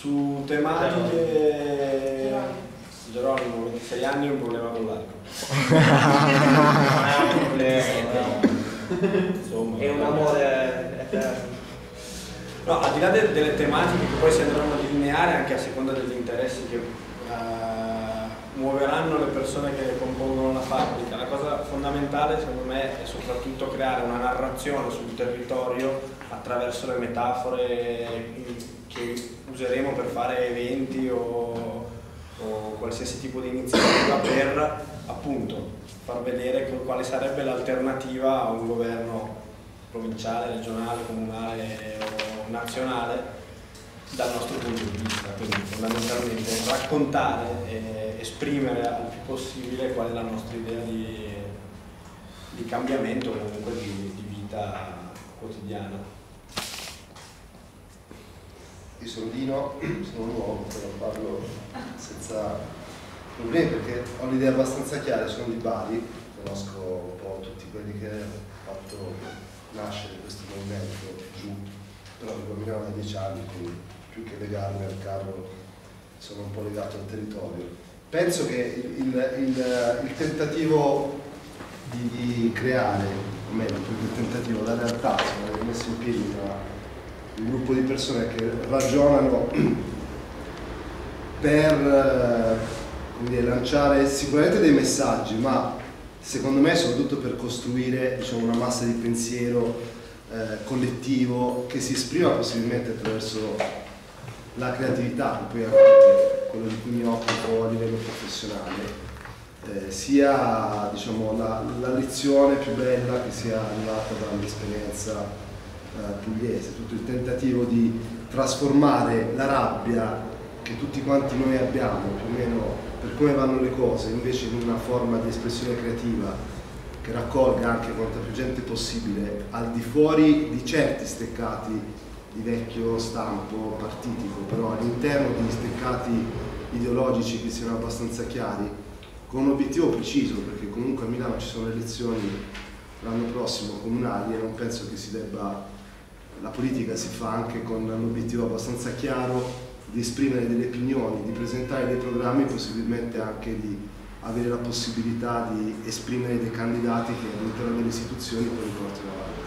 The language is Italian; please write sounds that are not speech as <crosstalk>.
Su tematiche... Geronimo, 26 anni e un problema con l'arco. non è un problema, Insomma, è un amore eterno. No, al di là de- delle tematiche che poi si andranno a delineare anche a seconda degli interessi che eh, muoveranno le persone che compongono la fabbrica, la cosa fondamentale secondo me è soprattutto creare una narrazione sul territorio attraverso le metafore che useremo per fare eventi o, o qualsiasi tipo di iniziativa per appunto far vedere quale sarebbe l'alternativa a un governo provinciale, regionale, comunale o nazionale dal nostro punto di vista, quindi fondamentalmente raccontare e esprimere al più possibile qual è la nostra idea di, di cambiamento comunque di, di vita quotidiana. Io sono Dino, sono nuovo, però parlo senza problemi perché ho l'idea abbastanza chiara, sono di Bari, conosco un po' tutti quelli che hanno fatto nascere questo movimento giù, però mi camminavo da dieci anni, quindi più che legarmi al carro sono un po' legato al territorio. Penso che il, il, il tentativo di, di, creare, o meglio, più che tentativo, la realtà, insomma, messo in piedi tra un gruppo di persone che ragionano <clears throat> per dire, lanciare sicuramente dei messaggi, ma secondo me soprattutto per costruire diciamo, una massa di pensiero eh, collettivo che si esprima possibilmente attraverso la creatività, che poi è quello di cui mi occupo a livello professionale, eh, sia diciamo, la, la, lezione più bella che sia arrivata dall'esperienza eh, pugliese, tutto il tentativo di trasformare la rabbia che tutti quanti noi abbiamo, più o meno per come vanno le cose, invece in una forma di espressione creativa che raccolga anche quanta più gente possibile al di fuori di certi steccati di vecchio stampo partitico, però all'interno di steccati ideologici che siano abbastanza chiari, con un obiettivo preciso, perché comunque a Milano ci sono le elezioni l'anno prossimo comunali e non penso che si debba, la politica si fa anche con un obiettivo abbastanza chiaro di esprimere delle opinioni, di presentare dei programmi, possibilmente anche di avere la possibilità di esprimere dei candidati che all'interno delle istituzioni poi li portino avanti.